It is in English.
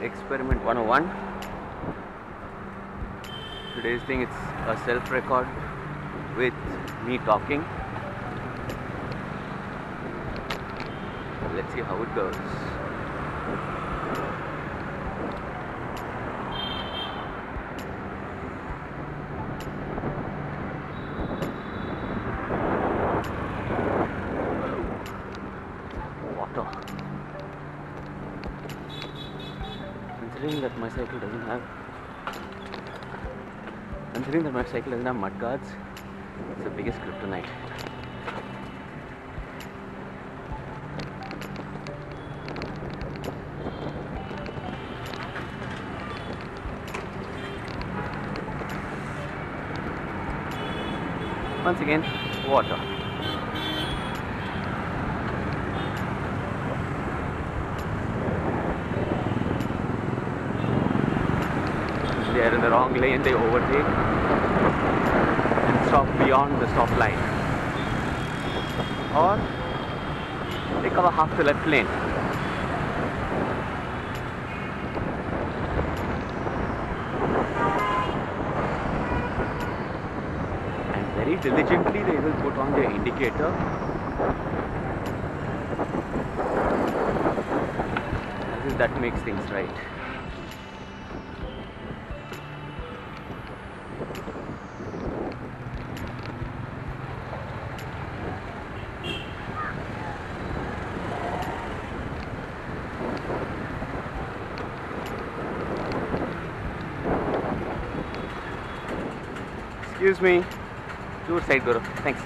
Experiment 101. Today's thing it's a self record with me talking. Let's see how it goes. Water. Considering that my cycle doesn't have considering that my cycle doesn't have mud guards, it's the biggest kryptonite. Once again, water. They are in the wrong lane, they overtake and stop beyond the stop line. Or they cover half the left lane. And very diligently they will put on their indicator. That makes things right. Excuse me. Your side, Gaurav. Thanks.